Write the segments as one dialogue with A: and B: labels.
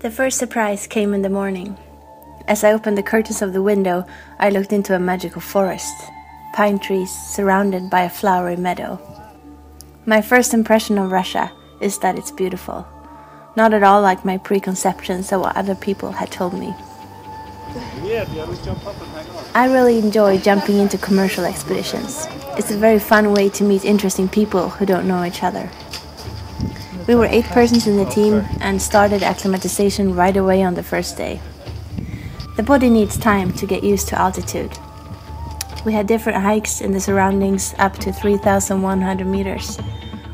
A: The first surprise came in the morning. As I opened the curtains of the window, I looked into a magical forest. Pine trees surrounded by a flowery meadow. My first impression of Russia is that it's beautiful. Not at all like my preconceptions of what other people had told me. I really enjoy jumping into commercial expeditions. It's a very fun way to meet interesting people who don't know each other. We were eight persons in the team and started acclimatization right away on the first day. The body needs time to get used to altitude. We had different hikes in the surroundings up to 3,100 meters,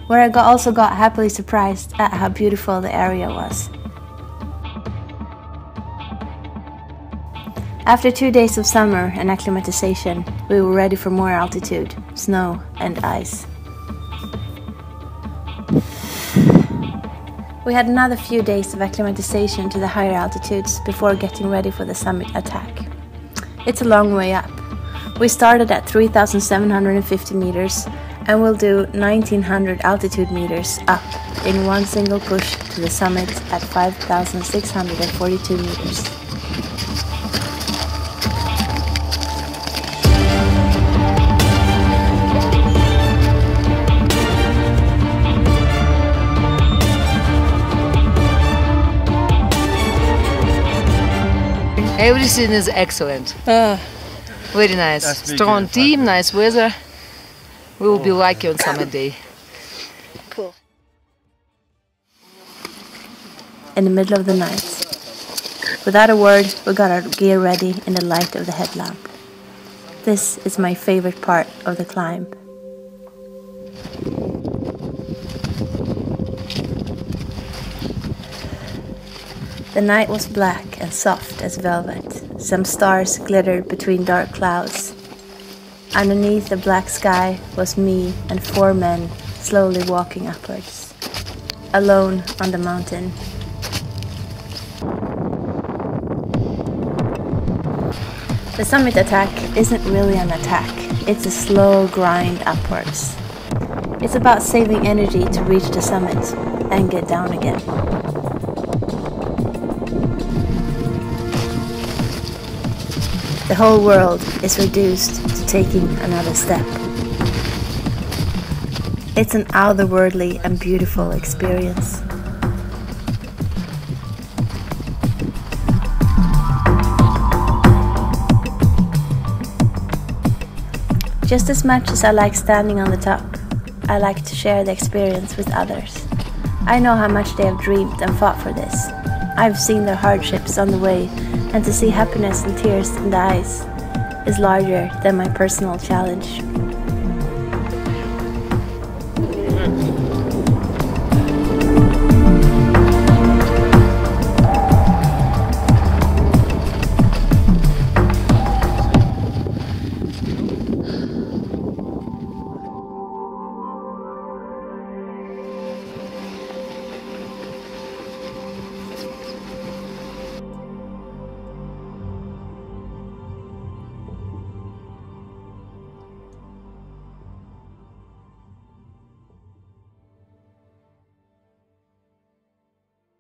A: where I got also got happily surprised at how beautiful the area was. After two days of summer and acclimatization, we were ready for more altitude, snow, and ice. We had another few days of acclimatization to the higher altitudes before getting ready for the summit attack. It's a long way up. We started at 3,750 meters and will do 1900 altitude meters up in one single push to the summit at 5,642 meters.
B: Everything is excellent.
C: Ah,
B: Very nice. Strong
D: and
B: team, nice weather. We will be lucky on summer day.
C: cool.
A: in the middle of the night. Without a word, we got our gear ready in the light of the headlamp. This is my favorite part of the climb. The night was black and soft as velvet. Some stars glittered between dark clouds. Underneath the black sky was me and four men slowly walking upwards, alone on the mountain. The summit attack isn't really an attack, it's a slow grind upwards. It's about saving energy to reach the summit and get down again. The whole world is reduced to taking another step. It's an otherworldly and beautiful experience. Just as much as I like standing on the top, I like to share the experience with others. I know how much they have dreamed and fought for this. I've seen their hardships on the way, and to see happiness and tears in the eyes is larger than my personal challenge.